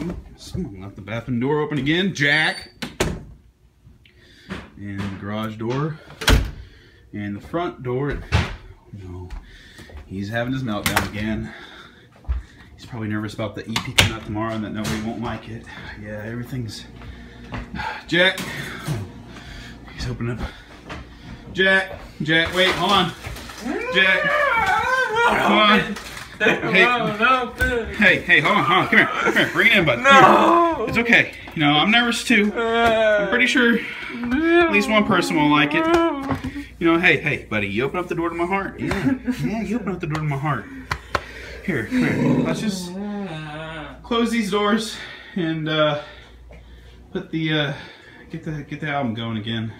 Left the bathroom door open again. Jack. And the garage door. And the front door. No. He's having his meltdown again. He's probably nervous about the EP coming out tomorrow and that nobody won't like it. Yeah, everything's... Jack. He's opening up. Jack. Jack, wait, hold on. Jack. Hold on. Hey, No, no, hey, hey, hold on, hold on. Come here. Come here. Bring it in, bud. No. It's okay. You know, I'm nervous too. I'm pretty sure at least one person will like it. You know, hey, hey, buddy, you open up the door to my heart. Yeah, yeah, you open up the door to my heart. Here, come here. Let's just close these doors and uh, put the uh, get the get the album going again.